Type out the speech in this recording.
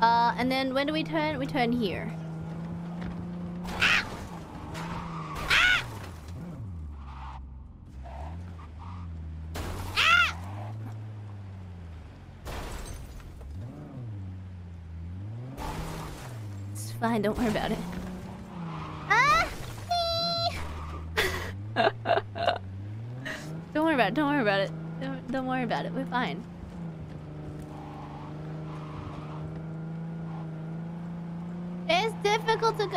Uh, and then when do we turn? We turn here. It's fine, don't worry about it. Ah! don't worry about it, don't worry about it. Don't, don't worry about it, we're fine. It's difficult to